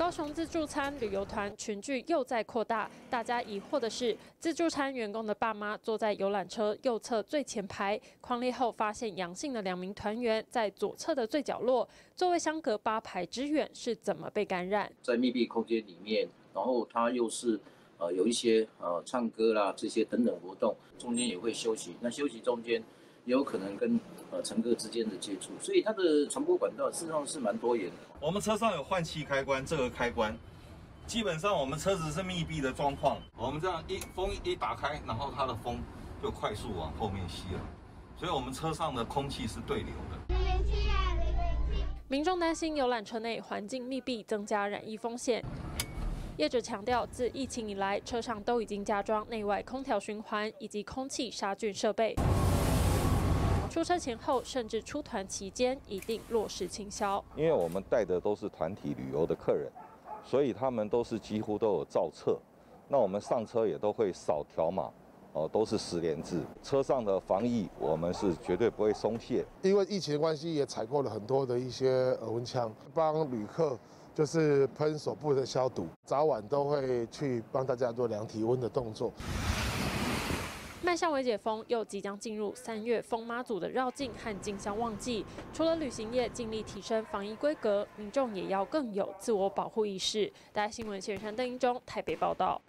高雄自助餐旅游团群聚又在扩大，大家疑惑的是，自助餐员工的爸妈坐在游览车右侧最前排，框列后发现阳性的两名团员在左侧的最角落，座位相隔八排之远，是怎么被感染？在密闭空间里面，然后他又是呃有一些呃唱歌啦这些等等活动，中间也会休息，那休息中间。也有可能跟呃乘客之间的接触，所以它的传播管道事实上是蛮多元的。我们车上有换气开关，这个开关基本上我们车子是密闭的状况，我们这样一风一打开，然后它的风就快速往后面吸了，所以我们车上的空气是对流的。民众担心游览车内环境密闭，增加染疫风险。业者强调，自疫情以来，车上都已经加装内外空调循环以及空气杀菌设备。出车前后，甚至出团期间，一定落实清消。因为我们带的都是团体旅游的客人，所以他们都是几乎都有照册。那我们上车也都会扫条码，哦，都是十连制。车上的防疫，我们是绝对不会松懈。因为疫情的关系，也采购了很多的一些额温枪，帮旅客就是喷手部的消毒，早晚都会去帮大家做量体温的动作。迈向微解封，又即将进入三月封妈祖的绕境和进香旺季。除了旅行业尽力提升防疫规格，民众也要更有自我保护意识。大家新闻线上邓英中台北报道。